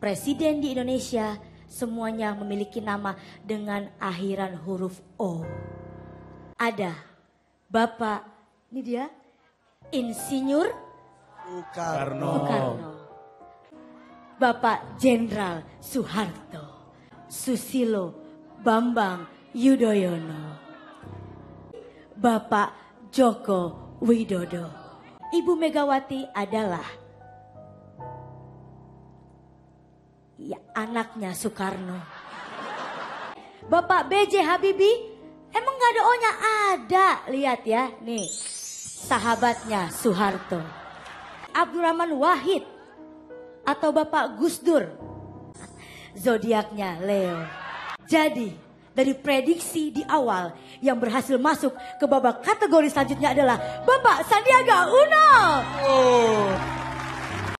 presiden di Indonesia semuanya memiliki nama dengan akhiran huruf O. Ada Bapak, ini dia, Insinyur Soekarno. Soekarno. Bapak Jenderal Soeharto. Susilo Bambang Yudhoyono. Bapak Joko Widodo. Ibu Megawati adalah ya, anaknya Soekarno. Bapak B.J. Habibie, emang gak ada O-nya? Ada, lihat ya, nih. Sahabatnya Soeharto. Abdurrahman Wahid atau Bapak Gus Dur. Zodiaknya Leo. Jadi, dari prediksi di awal yang berhasil masuk ke babak kategori selanjutnya adalah Bapak Sandiaga Uno. Oh,